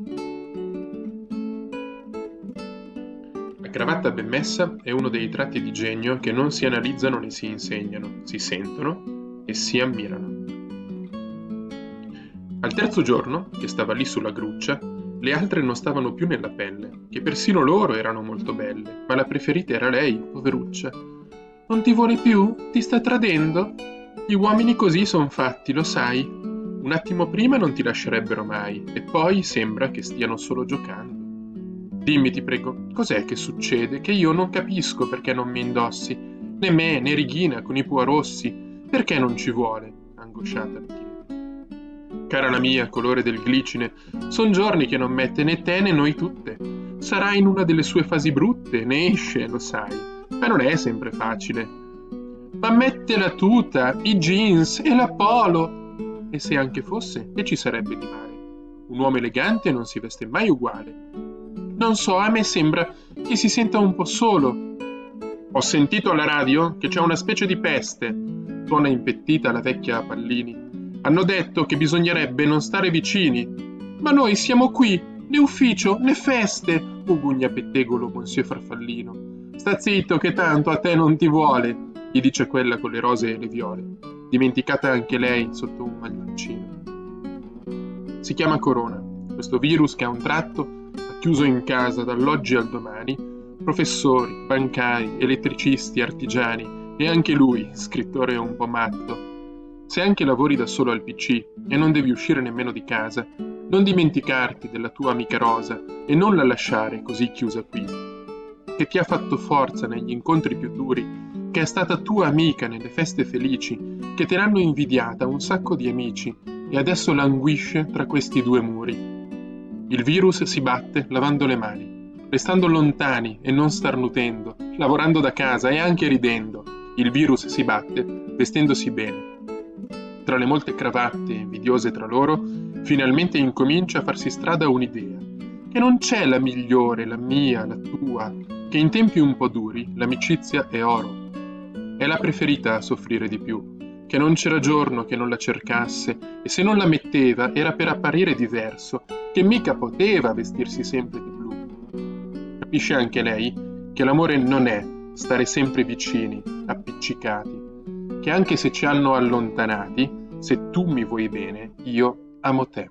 La cravatta ben messa è uno dei tratti di genio che non si analizzano né si insegnano, si sentono e si ammirano. Al terzo giorno, che stava lì sulla gruccia, le altre non stavano più nella pelle, che persino loro erano molto belle, ma la preferita era lei, poveruccia. Non ti vuole più? Ti sta tradendo? Gli uomini così son fatti, lo sai. Un attimo prima non ti lascerebbero mai, e poi sembra che stiano solo giocando. Dimmi, ti prego, cos'è che succede che io non capisco perché non mi indossi? Né me, né Righina con i pua rossi. Perché non ci vuole? Angosciata chiede. Cara la mia, colore del glicine, son giorni che non mette né te né noi tutte. Sarà in una delle sue fasi brutte, ne esce, lo sai. Ma non è sempre facile. Ma mette la tuta, i jeans e la polo. E se anche fosse, che ci sarebbe di male? Un uomo elegante non si veste mai uguale. Non so, a me sembra che si senta un po' solo. Ho sentito alla radio che c'è una specie di peste, tuona impettita la vecchia Pallini. Hanno detto che bisognerebbe non stare vicini. Ma noi siamo qui, né ufficio né feste, ugugna pettegolo Monsieur Farfallino. Sta zitto che tanto a te non ti vuole, gli dice quella con le rose e le viole, dimenticata anche lei sotto un maglioncino. Si chiama Corona, questo virus che a un tratto ha chiuso in casa dall'oggi al domani professori, bancari, elettricisti, artigiani e anche lui, scrittore un po' matto, se anche lavori da solo al PC e non devi uscire nemmeno di casa, non dimenticarti della tua amica Rosa e non la lasciare così chiusa qui. Che ti ha fatto forza negli incontri più duri, che è stata tua amica nelle feste felici, che te l'hanno invidiata un sacco di amici e adesso languisce tra questi due muri. Il virus si batte lavando le mani, restando lontani e non starnutendo, lavorando da casa e anche ridendo. Il virus si batte vestendosi bene tra le molte cravatte invidiose tra loro, finalmente incomincia a farsi strada un'idea, che non c'è la migliore, la mia, la tua, che in tempi un po' duri l'amicizia è oro. È la preferita a soffrire di più, che non c'era giorno che non la cercasse e se non la metteva era per apparire diverso, che mica poteva vestirsi sempre di blu. Capisce anche lei che l'amore non è stare sempre vicini, appiccicati, che anche se ci hanno allontanati, se tu mi vuoi bene, io amo te.